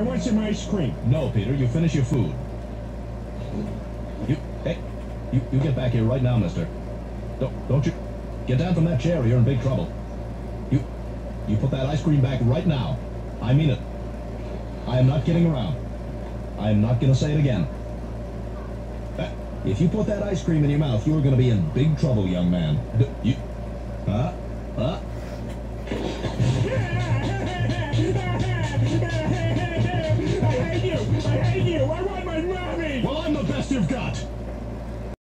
I want some ice cream. No, Peter, you finish your food. You, hey, you, you get back here right now, mister. Don't, don't you, get down from that chair or you're in big trouble. You, you put that ice cream back right now. I mean it. I am not kidding around. I am not going to say it again. If you put that ice cream in your mouth, you are going to be in big trouble, young man. You? Huh? You! I want my! Well, I'm the best you've got.